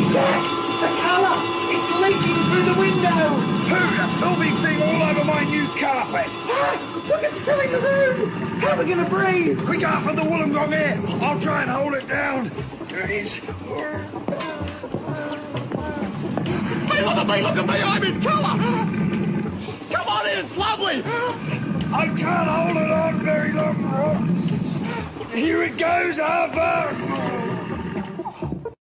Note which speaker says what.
Speaker 1: leaking, Jack! The colour! It's leaking through the window!
Speaker 2: Pooh, that filthy thing all over my new carpet!
Speaker 1: Ah, look, it's filling the room! How are we going to breathe?
Speaker 2: Quick half of the Wollongong air! I'll try and hold it down. There it is.
Speaker 3: Hey, look at me, look at me, I'm in colour! Come on in, it's lovely!
Speaker 2: I can't hold it on very long, Ross. Here it goes, Arthur!